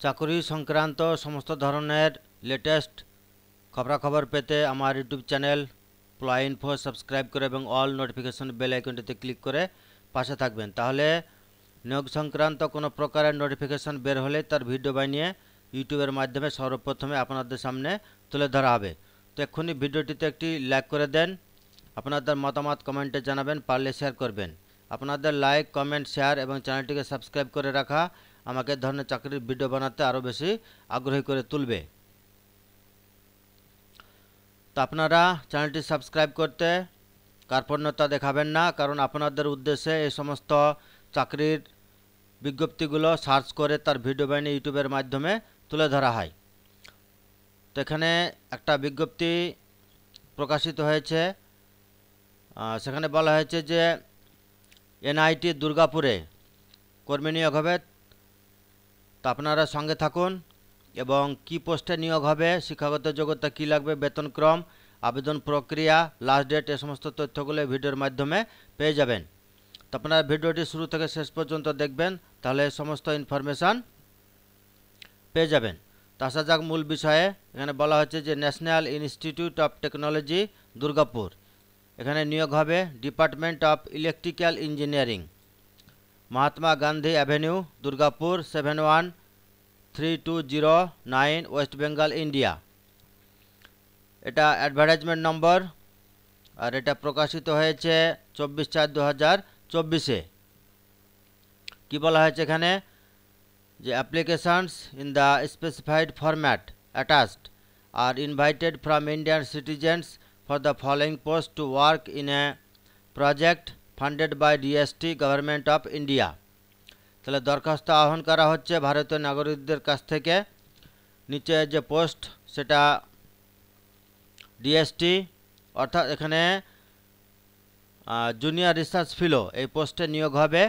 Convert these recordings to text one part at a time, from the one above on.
চাকরি সংক্রান্ত সমস্ত ধরনের লেটেস্ট খবরাখবর পেতে আমার ইউটিউব চ্যানেল প্লয় ইনফো সাবস্ক্রাইব করে এবং অল নোটিফিকেশন বেল আইকনটিতে ক্লিক করে পাশে থাকবেন। তাহলে নিয়োগ সংক্রান্ত কোনো প্রকারের নোটিফিকেশন বের হলে তার ভিডিও বানিয়ে ইউটিউবের মাধ্যমে সর্বপ্রথমে আপনাদের সামনে তুলে ধরা হবে। তো এক্ষুনি ভিডিওটিতে একটি লাইক করে দেন, আপনাদের মতামত কমেন্টে জানাবেন, পারলে শেয়ার করবেন। আপনাদের লাইক কমেন্ট শেয়ার এবং চ্যানেলটিকে সাবস্ক্রাইব করে রাখা আমাকে এ ধরনের চাকরির ভিডিও বানাতে আরও বেশি আগ্রহী করে তুলবে। তো আপনারা চ্যানেলটি সাবস্ক্রাইব করতে কার্পণ্যতা দেখাবেন না, কারণ আপনাদের উদ্দেশ্যে এই সমস্ত চাকরির বিজ্ঞপ্তিগুলো সার্চ করে তার ভিডিও বানিয়ে ইউটিউবের মাধ্যমে তুলে ধরা হয়। তো এখানে একটা বিজ্ঞপ্তি প্রকাশিত হয়েছে। সেখানে বলা হয়েছে যে এনআইটি দুর্গাপুরে কর্মী নিয়োগ হবে। তা আপনারা সঙ্গে থাকুন এবং কি পোস্টে নিয়োগ হবে, শিক্ষাগত যোগ্যতা কী লাগবে বেতনক্রম আবেদন প্রক্রিয়া লাস্ট ডেট এ সমস্ত তথ্যগুলো ভিডিওর মাধ্যমে পেয়ে যাবেন। তো আপনারা ভিডিওটি শুরু থেকে শেষ পর্যন্ত দেখবেন, তাহলে সমস্ত ইনফরমেশান পেয়ে যাবেন। তা আসা যাক মূল বিষয়ে, এখানে বলা হচ্ছে যে national institute of technology Durgapur. এখানে নিয়োগ হবে department of electrical engineering Mahatma Gandhi avenue Durgapur seven one three two zero nine West Bengal India এটা অ্যাডভার্টাইজমেন্ট নম্বর আর এটা প্রকাশিত হয়েছে চব্বিশ চার দু হাজার চব্বিশে। কী বলা হয়েছে এখানে? যে applications in the specified format attached are invited from Indian citizens for the following post to work in a project funded by DST government of India তাহলে দরখাস্ত আহ্বান করা হচ্ছে ভারতীয় নাগরিকদের কাছ থেকে। নিচে যে পোস্ট, সেটা ডিএসটি অর্থাৎ এখানে জুনিয়র রিসার্চ ফিলো এই পোস্টে নিয়োগ হবে।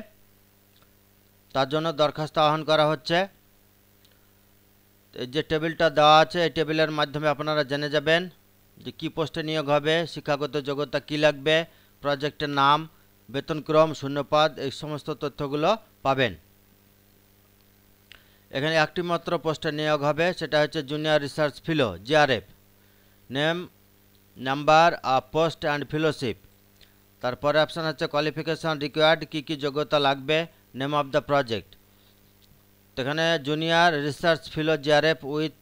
তার জন্য দরখাস্ত আহ্বান করা হচ্ছে। এই যে টেবিলটা দেওয়া আছে, এই টেবিলের মাধ্যমে আপনারা জেনে যাবেন যে কী পোস্টে নিয়োগ হবে, শিক্ষাগত যোগ্যতা কী লাগবে প্রজেক্টের নাম বেতনক্রম, শূন্যপদ, এই সমস্ত তথ্যগুলো পাবেন। এখানে একটি মাত্র পোস্টে নিয়োগ হবে, সেটা হচ্ছে junior research fellow JRF name number of post and fellowship তারপরে অপশান হচ্ছে কোয়ালিফিকেশান রিকোয়ার্ড কী কী যোগ্যতা লাগবে নেম অফ দ্য প্রজেক্ট এখানে junior research fellow JRF with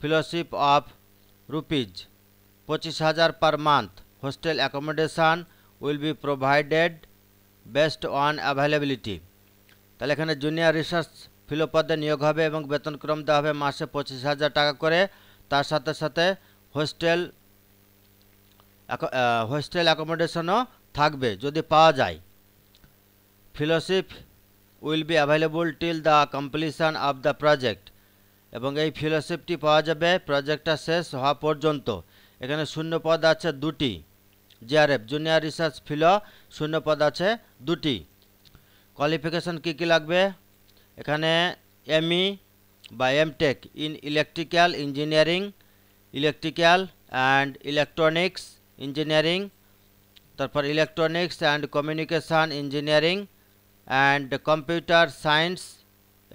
fellowship of rupees পঁচিশ হাজার per month hostel accommodation will be provided based on availability তাহলে এখানে জুনিয়র রিসার্চ ফিলো পদে নিয়োগ হবে এবং বেতনক্রম দেওয়া হবে মাসে পঁচিশ হাজার টাকা করে। তার সাথে সাথে হোস্টেল হোস্টেল অ্যাকোমোডেশনও থাকবে যদি পাওয়া যায়। Fellowship will be available till the completion of the project এবং এই ফিলোশিপটি পাওয়া যাবে প্রজেক্টটা শেষ হওয়া পর্যন্ত। এখানে শূন্য পদ আছে দুটি। জিআরএফ জুনিয়র রিসার্চ ফিলো শূন্য পদ আছে, দুটি। কোয়ালিফিকেশন কী কী লাগবে? এখানে এমই বা MTech, in electrical engineering, electrical and electronics engineering, তারপর electronics and communication engineering and computer science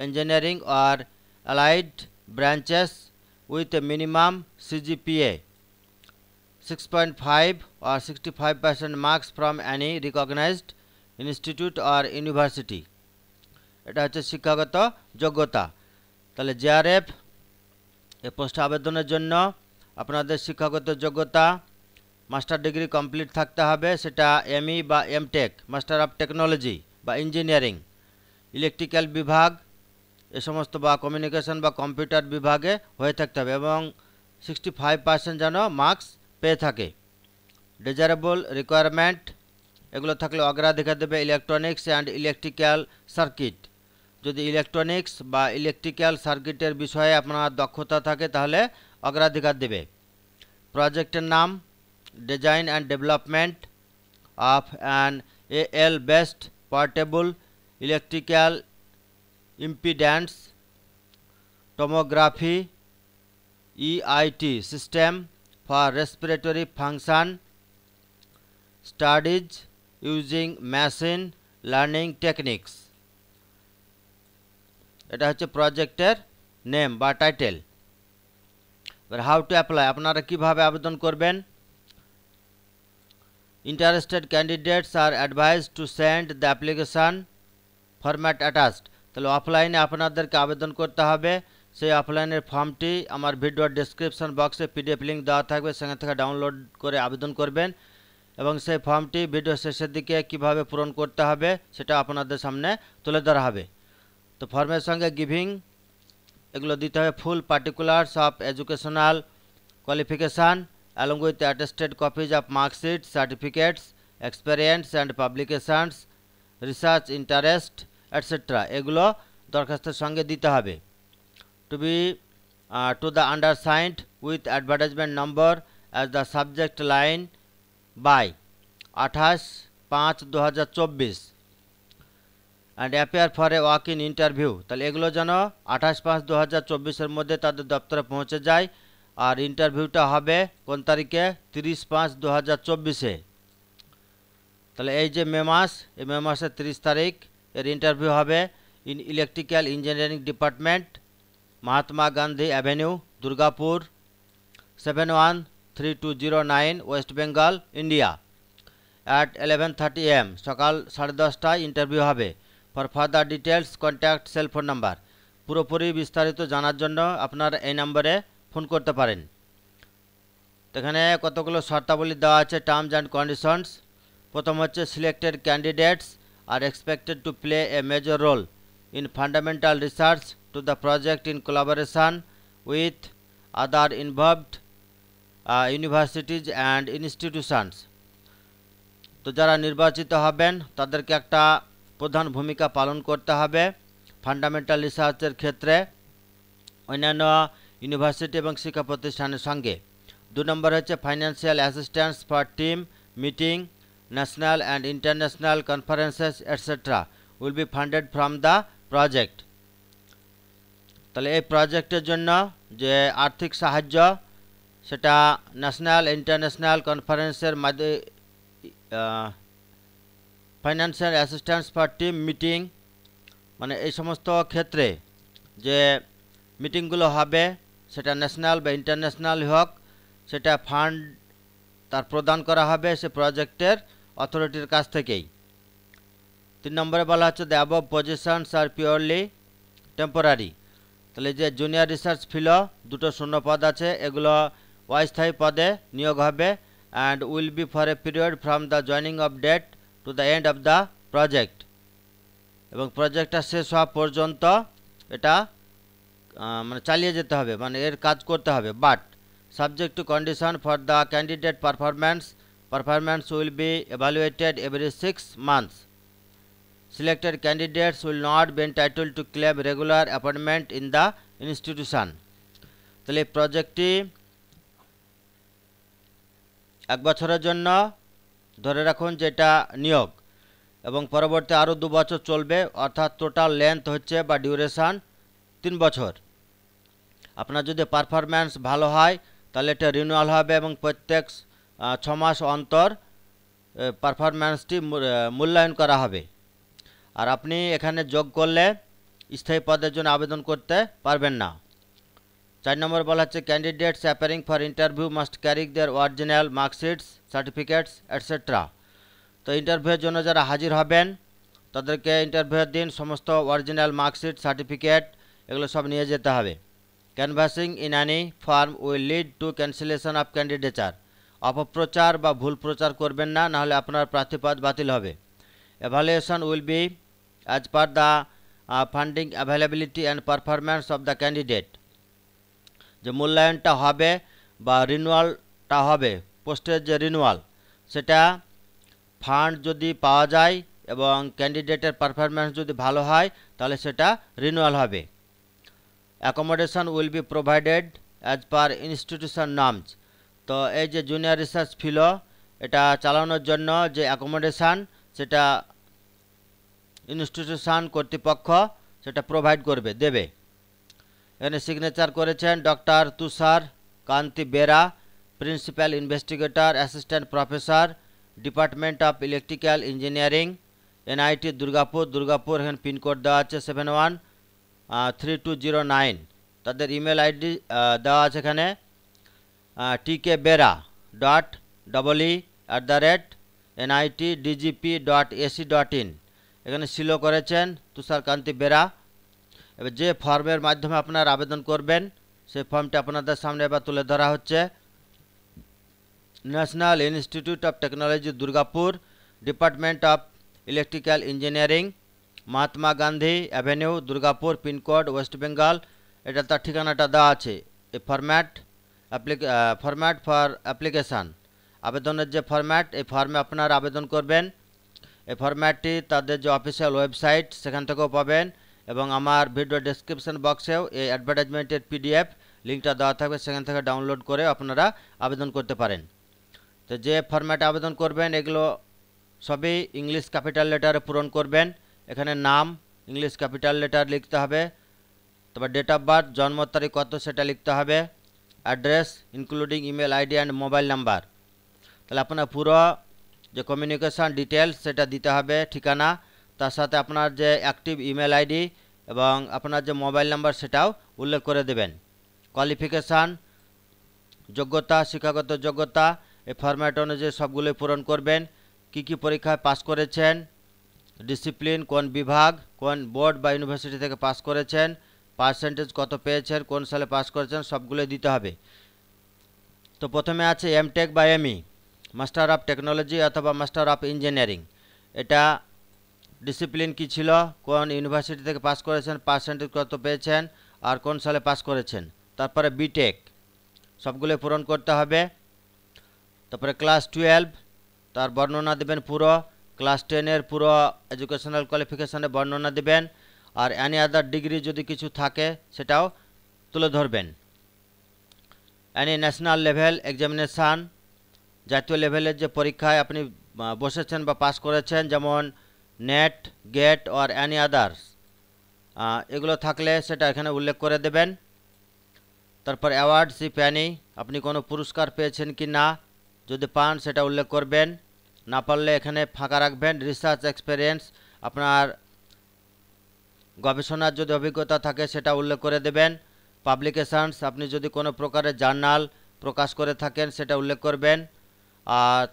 engineering R allied branches with a minimum CGPA. 6.5 or 65 percent marks from any recognized institute or university. এটা হচ্ছে শিক্ষাগত যোগ্যতা। তাহলে JRF এ পোস্টে আবেদনের জন্য আপনাদের শিক্ষাগত যোগ্যতা, মাস্টার ডিগ্রি কমপ্লিট থাকতে হবে, সেটা এমই বা এমটেক মাস্টার অফ টেকনোলজি বা ইঞ্জিনিয়ারিং, ইলেকট্রিক্যাল বিভাগ, এ সমস্ত বা কমিউনিকেশন বা কম্পিউটার বিভাগে হয়ে থাকতে হবে এবং সিক্সটি ফাইভ পার্সেন্ট যেন মার্কস পেয়ে থাকে। ডিজারেবল রিকোয়ারমেন্ট এগুলো থাকলে অগ্রাধিকার দেবে ইলেকট্রনিক্স অ্যান্ড ইলেকট্রিক্যাল সার্কিট যদি ইলেকট্রনিক্স বা ইলেকট্রিক্যাল সার্কিটের বিষয়ে আপনার দক্ষতা থাকে তাহলে অগ্রাধিকার দেবে। প্রজেক্টের নাম design and development of an A L based portable electrical impedance tomography EIT system for respiratory function, studies using machine learning techniques. এটা হচ্ছে প্রজেক্টের নেম বা টাইটেল এবার হাউ টু অ্যাপ্লাই আপনারা কীভাবে আবেদন করবেন? Interested candidates are advise to send the application format attached তাহলে অফলাইনে আপনাদেরকে আবেদন করতে হবে। সেই অফলাইনের ফর্মটি আমার ভিডিওর ডিসক্রিপশন বক্সে পিডিএফ লিঙ্ক দেওয়া থাকবে, সেখান থেকে ডাউনলোড করে আবেদন করবেন এবং সেই ফর্মটি ভিডিও শেষের দিকে কীভাবে পূরণ করতে হবে সেটা আপনাদের সামনে তুলে ধরা হবে। তো ফর্মের সঙ্গে গিভিং এগুলো দিতে হবে full particulars of educational qualification along with attested copies of marksheet certificates experience and publications research interest etcetera এগুলো দরখাস্তের সঙ্গে দিতে হবে। Be to the undersigned with advertisement number as the subject line by আঠাশ পাঁচ দু হাজার চব্বিশ and appear for a walk in interview তাহলে এগুলো যেন আঠাশ পাঁচ দু হাজার চব্বিশের মধ্যে তাদের দপ্তরে পৌঁছে যায়। আর ইন্টারভিউটা হবে কোন তারিখে? তিরিশ পাঁচ দু হাজার চব্বিশে। তাহলে এই যে মে মাস, এই মে মাসের তিরিশ তারিখ এর ইন্টারভিউ হবে in electrical engineering department Mahatma Gandhi avenue Durgapur seven one three two zero nine West Bengal India at eleven thirty AM সকাল সাড়ে দশটায় ইন্টারভিউ হবে। For further details contact cell phone number পুরোপুরি বিস্তারিত জানার জন্য আপনার এই নম্বরে ফোন করতে পারেন। এখানে কতগুলো শর্তাবলী দেওয়া আছে টার্মস অ্যান্ড কন্ডিশনস প্রথম হচ্ছে selected candidates are expected to play a major role in fundamental research to the project in collaboration with other involved universities and institutions তো যারা নির্বাচিত হবেন, তাদেরকে একটা প্রধান ভূমিকা পালন করতে হবে ফান্ডামেন্টাল রিসার্চের ক্ষেত্রে অন্যান্য ইউনিভার্সিটি এবং শিক্ষা প্রতিষ্ঠানের সঙ্গে। দু নম্বর হচ্ছে financial assistance for team meeting national and international conferences etcetera will be funded from the project তাহলে এই প্রজেক্টের জন্য যে আর্থিক সাহায্য, সেটা ন্যাশনাল ইন্টারন্যাশনাল কনফারেন্সের মাধ্যমে financial assistance for team meeting মানে এই সমস্ত ক্ষেত্রে যে মিটিংগুলো হবে, সেটা ন্যাশনাল বা ইন্টারন্যাশনাল হোক, সেটা ফান্ড তার প্রদান করা হবে সে প্রজেক্টের অথরিটির কাছ থেকেই। তিন নম্বরে বলা হচ্ছে the above positions are purely temporary তাহলে যে জুনিয়র রিসার্চ ফিলো দুটো শূন্য পদ আছে, এগুলো অস্থায়ী পদে নিয়োগ হবে and will be for a period from the joining of date to the end of the project এবং প্রজেক্টটা শেষ হওয়া পর্যন্ত এটা মানে চালিয়ে যেতে হবে মানে এর কাজ করতে হবে। But subject to condition for the candidate performance performance will be evaluated every six months. Selected candidates will not be entitled to claim regular appointment in the institution. তাহলে প্রজেক্টটি এক বছরের জন্য ধরে রাখুন যেটা নিয়োগ এবং পরবর্তী আরও দু বছর চলবে, অর্থাৎ টোটাল লেন্থ হচ্ছে বা ডিউরেশান তিন বছর। আপনার যদি পারফরম্যান্স ভালো হয়, তাহলে এটা রিনিউয়াল হবে এবং প্রত্যেক ছ মাস অন্তর পারফরম্যান্সটি মূল্যায়ন করা হবে। আর আপনি এখানে যোগ করলে স্থায়ী পদের জন্য আবেদন করতে পারবেন না। চার নম্বর বলা হচ্ছে candidates appearing for interview must carry their original marksheets certificates etcetera তো ইন্টারভিউয়ের জন্য যারা হাজির হবেন, তাদেরকে ইন্টারভিউয়ের দিন সমস্ত অরিজিনাল মার্কশিট সার্টিফিকেট এগুলো সব নিয়ে যেতে হবে। Canvassing in any form will lead to cancellation of candidature অপপ্রচার বা ভুল প্রচার করবেন না, নাহলে আপনার প্রার্থীপদ বাতিল হবে। Evaluation will be as per the funding availability and performance of the candidate যে মূল্যায়নটা হবে বা রিনুয়ালটা হবে পোস্টের যে রিনুয়াল সেটা ফান্ড যদি পাওয়া যায় এবং ক্যান্ডিডেটের পারফরম্যান্স যদি ভালো হয়, তাহলে সেটা রিনুয়াল হবে। Accommodation will be provided as per institution norms তো এই যে জুনিয়র রিসার্চ ফিলো এটা চালানোর জন্য যে অ্যাকোমোডেশান সেটা ইনস্টিটিউশন কর্তৃপক্ষ সেটা প্রোভাইড করবে, দেবে। এখানে সিগনেচার করেছেন doctor Tushar Kanti Bera principal investigator assistant professor department of electrical engineering NIT Durgapur Durgapur এখানে পিনকোড দেওয়া আছে seven one three two zero nine তাদের ইমেল আইডি দেওয়া আছে এখানে TK Bera dot double E at the rate NIT DGP dot AC dot in এখানে সিলো করেছেন তুষারকান্তি বেরা। এবার যে ফর্মের মাধ্যমে আপনার আবেদন করবেন, সেই ফর্মটি আপনাদের সামনে এবার তুলে ধরা হচ্ছে। National institute of technology, Durgapur, department of electrical engineering, Mahatma Gandhi avenue, Durgapur, pincode, West Bengal, এটা তার ঠিকানাটা দেওয়া আছে। এই ফরম্যাট ফরম্যাট ফর অ্যাপ্লিকেশান। আবেদনের যে ফরম্যাট, এই ফর্মে আপনারা আবেদন করবেন। এই ফরম্যাটটি তাদের যে অফিসিয়াল ওয়েবসাইট সেখান থেকেও পাবেন এবং আমার ভিডিও ডেসক্রিপশন বক্সেও এই অ্যাডভার্টাইজমেন্টের পিডিএফ লিঙ্কটা দেওয়া থাকবে, সেখান থেকে ডাউনলোড করে আপনারা আবেদন করতে পারেন। তো যে ফরম্যাটে আবেদন করবেন, এগুলো সবই ইংলিশ ক্যাপিটাল লেটারে পূরণ করবেন। এখানে নাম ইংলিশ ক্যাপিটাল লেটার লিখতে হবে, তারপর ডেট অফ বার্থ জন্ম তারিখ কত সেটা লিখতে হবে address including email ID and mobile number তাহলে আপনার পুরো যে কমিউনিকেশান ডিটেলস সেটা দিতে হবে, ঠিকানা, তার সাথে আপনার যে অ্যাক্টিভ ইমেল আইডি এবং আপনার যে মোবাইল নাম্বার সেটাও উল্লেখ করে দেবেন। কোয়ালিফিকেশান যোগ্যতা, শিক্ষাগত যোগ্যতা, এই ফরম্যাট অনুযায়ী সবগুলোই পূরণ করবেন। কি কি পরীক্ষায় পাস করেছেন ডিসিপ্লিন কোন বিভাগ, কোন বোর্ড বা ইউনিভার্সিটি থেকে পাস করেছেন পার্সেন্টেজ কত পেয়েছেন, কোন সালে পাস করেছেন, সবগুলোই দিতে হবে। তো প্রথমে আছে এমটেক বা এমই মাস্টার অফ টেকনোলজি অথবা মাস্টার অফ ইঞ্জিনিয়ারিং এটা ডিসিপ্লিন কি ছিল? কোন ইউনিভার্সিটি থেকে পাস করেছেন? পার্সেন্টেজ কত পেয়েছেন? আর কোন সালে পাস করেছেন? তারপরে বিটেক সবগুলো পূরণ করতে হবে। তারপরে ক্লাস টুয়েলভ তার বর্ণনা দেবেন পুরো। ক্লাস টেনের পুরো এডুকেশনাল কোয়ালিফিকেশানের বর্ণনা দেবেন। আর অ্যানি আদার ডিগ্রি যদি কিছু থাকে, সেটাও তুলে ধরবেন। অ্যানি ন্যাশনাল লেভেল এক্সামিনেশান জাতীয় লেভেলের যে পরীক্ষায় আপনি বসেছেন বা পাস করেছেন, যেমন NET, GATE or any others এগুলো থাকলে সেটা এখানে উল্লেখ করে দেবেন। তারপর অ্যাওয়ার্ডস সি প্যানি, আপনি কোনো পুরস্কার পেয়েছেন কি না, যদি পান সেটা উল্লেখ করবেন। না পারলে এখানে ফাঁকা রাখবেন। রিসার্চ এক্সপিরিয়েন্স, আপনার গবেষণার যদি অভিজ্ঞতা থাকে সেটা উল্লেখ করে দেবেন। পাবলিকেশানস, আপনি যদি কোনো প্রকারের জার্নাল প্রকাশ করে থাকেন সেটা উল্লেখ করবেন।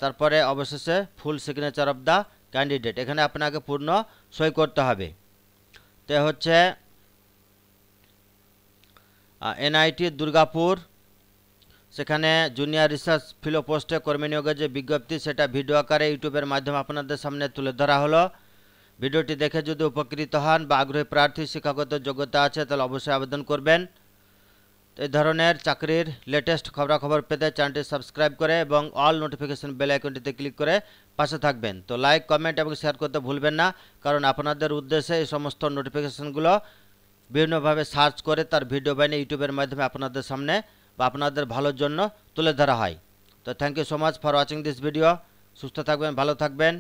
তারপরে অবশেষে full signature of the candidate এখানে আপনাকে পূর্ণ সই করতে হবে। তো হচ্ছে এনআইটি দুর্গাপুর, সেখানে জুনিয়র রিসার্চ ফিলো পোস্টে কর্মী নিয়োগের যে বিজ্ঞপ্তি, সেটা ভিডিও আকারে ইউটিউবের মাধ্যমে আপনাদের সামনে তুলে ধরা হলো। ভিডিওটি দেখে যদি উপকৃত হন বা আগ্রহী প্রার্থী, শিক্ষাগত যোগ্যতা আছে, তাহলে অবশ্যই আবেদন করবেন। এই ধরনের চাকরির লেটেস্ট খবরাখবর পেতে চ্যানেলটি সাবস্ক্রাইব করে এবং অল নোটিফিকেশন বেল আইকনটিতে ক্লিক করে পাশে থাকবেন। তো লাইক কমেন্ট এবং শেয়ার করতে ভুলবেন না, কারণ আপনাদের উদ্দেশ্যে এই সমস্ত নোটিফিকেশনগুলো বিভিন্নভাবে সার্চ করে তার ভিডিও বানিয়ে ইউটিউবের মাধ্যমে আপনাদের সামনে বা আপনাদের ভালোর জন্য তুলে ধরা হয়। তো thank you so much for watching this video সুস্থ থাকবেন, ভালো থাকবেন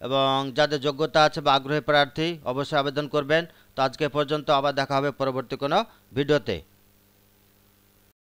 এবং যাদের যোগ্যতা আছে বা আগ্রহী প্রার্থী অবশ্যই আবেদন করবেন। তো আজকে পর্যন্ত আবার দেখা হবে পরবর্তী কোনো ভিডিওতে